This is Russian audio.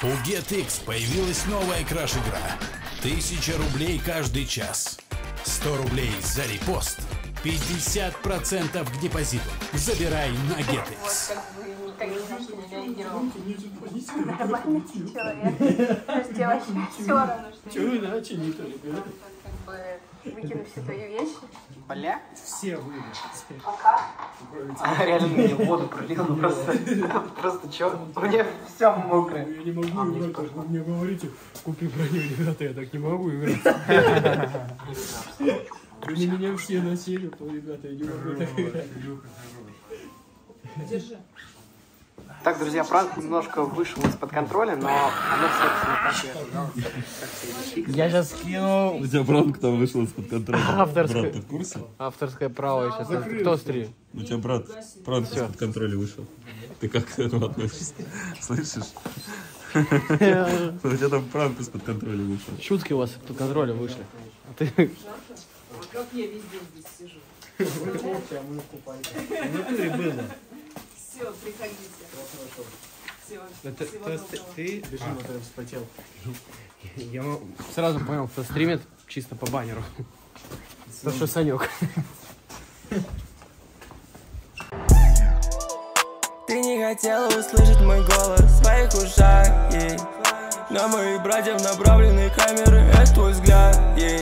У GetX появилась новая краш-игра. Тысяча рублей каждый час. 100 рублей за репост. 50% к депозиту. Забирай на GetX. Чего иначе не то, ребята? как бы выкину все твои вещи. Бля? Все выйдут. Пока. А реально мне воду пролил, ну просто, просто чё? У меня все мокрое. Я не могу играть, как вы мне говорите, купи броню, ребята, я так не могу играть. На меня все насели, то, ребята, я не могу так играть. Так, друзья, пранк немножко вышел из-под контроля, но оно, собственно, так и Я сейчас скину У тебя пранк там вышел из-под контроля. Авторское. Брат, ты в курсе? авторское право сейчас. Кто стрим? У тебя брат пранк из-под контроля вышел. Ты как к этому относишься? Слышишь? У тебя там пранк из-под контроля вышел. Шутки у вас под контролем вышли. А ты Как я везде здесь сижу. Все, приходите. Всего, Это, всего то есть ты, режим это вспотел. Я мо- сразу понял, кто стримит чисто по баннеру. То, что Санек. Ты не хотела услышать мой голос в своих ушах ей. На моих братьев направлены камеры, это твой взгляд ей.